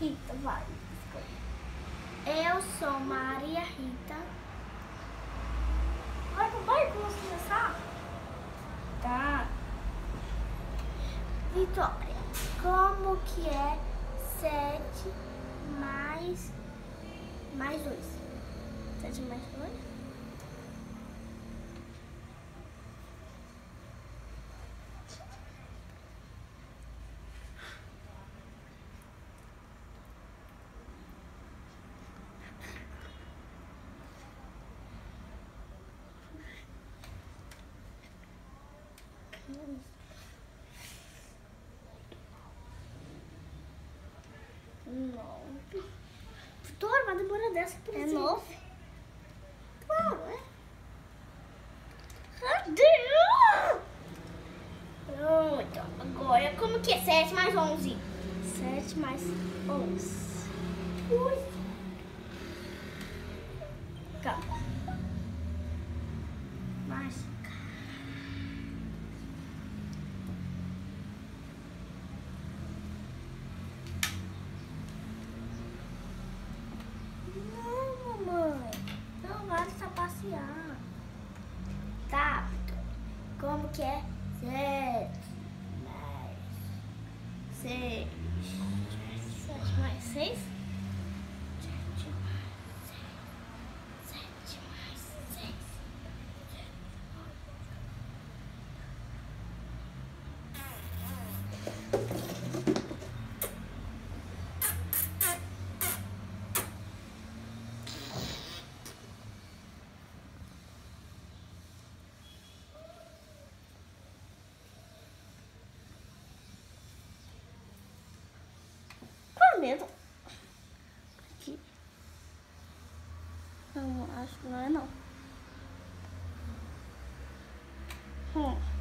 Rita, vai. Eu sou Maria Rita. Vai, vai, vamos começar? Tá. Vitória, como que é sete mais mais dois? Sete mais dois? Nove. Vitória, vai demorar dessa por É exemplo. nove? Claro, é. Cadê? Pronto. Agora, como que é 7 mais 11? 7 mais 11. Ui. Calma. Mais. Não, mamãe. Não vai só passear. Tá. Como que é? Sete mais seis. Sete mais seis? Sete mais seis. Sete mais seis. Qual medo? Aqui. Não, acho que não é não. Hum.